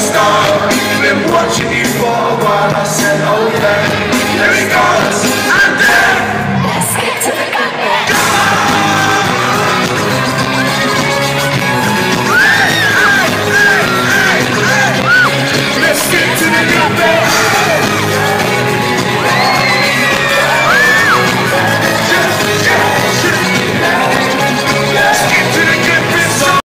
star Been watching you for a while I said, oh yeah, there he goes I'm there. Let's get to the cockpit Come on! Hey, hey, hey, hey. Let's get to the gunman